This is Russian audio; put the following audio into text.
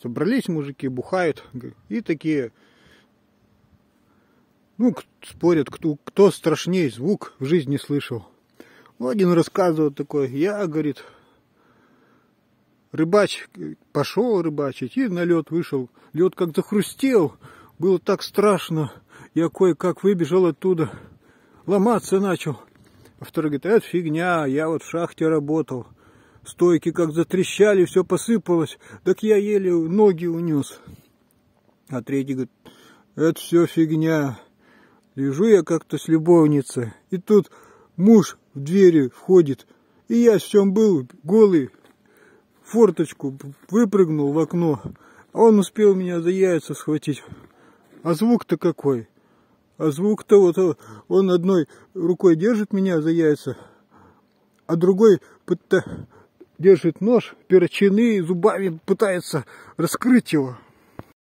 Собрались мужики, бухают. И такие, ну, спорят, кто, кто страшнее звук в жизни слышал. Ну, один рассказывает такой, я, говорит, рыбач, пошел рыбачить и на лед вышел. Лед как захрустел, было так страшно. Я кое-как выбежал оттуда, ломаться начал. А второй говорит, это фигня, я вот в шахте работал. Стойки как затрещали, все посыпалось, так я еле ноги унес. А третий говорит, это все фигня. Лежу я как-то с любовницей, и тут муж в двери входит, и я в чем был, голый, форточку выпрыгнул в окно, а он успел меня за яйца схватить. А звук-то какой? А звук-то вот он одной рукой держит меня за яйца, а другой держит нож, перочины, зубами пытается раскрыть его.